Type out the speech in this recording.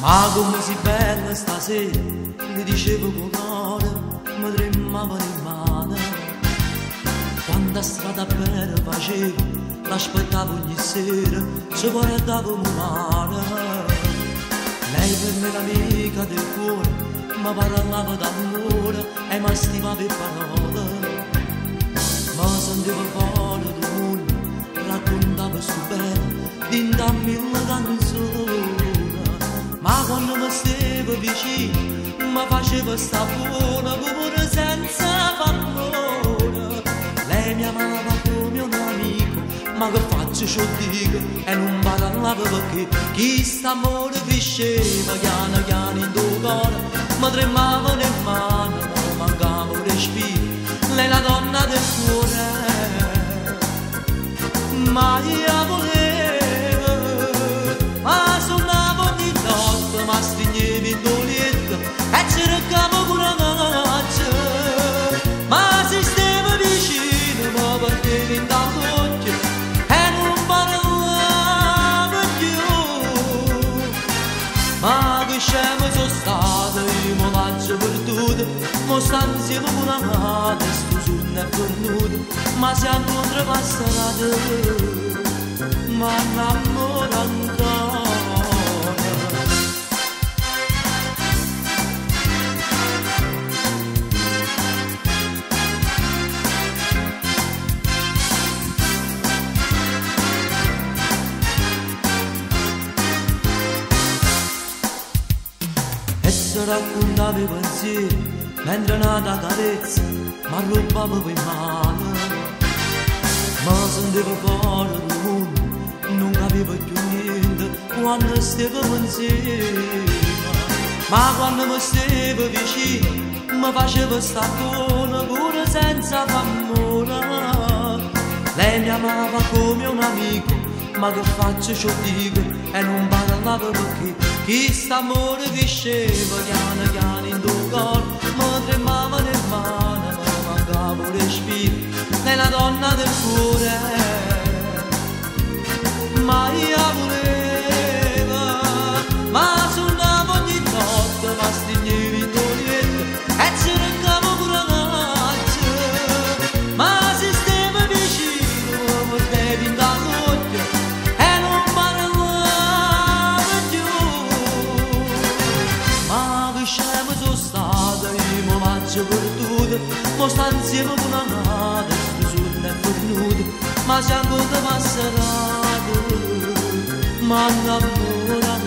Ma come si bella stasera, gli dicevo con cuore, mi tremava in mano. Quando strada per facevo, l'aspettavo ogni sera, se guardavo un mare. Lei per me l'amica del cuore, mi parlava d'amore e mi stimava in parole. Ma sentivo fuori del mondo, raccontava stupendo, di mille canzoni ma quando mi stavo vicino mi faceva sta buona pure senza favore lei mi amava come un amico ma che faccio ciò dico e non parlava perché chi sta amore cresceva piano piano in tuo cuore mi tremava nel mano non mancava respiro. Lei la donna del cuore. Ma io Deixamos o estado e molar de virtude Constantes iluminadas Dos una cornude Mas já não ultrapassada Mas namorando ancora. Adesso raccontavo i pensieri mentre nata carezza mi arrubbavo per mano. Ma sentivo fuori del mondo, non capivo più niente quando stavo insieme. Ma quando mi stavo vicino mi faceva sta buona pure senza famore. Lei mi amava come un amico, ma che faccio ciò dico? E non parlava perché chi sta amore cresceva piano piano perduto mo sta insieme con una nata sto sonno è fornuto ma siamo da passerato ma innamora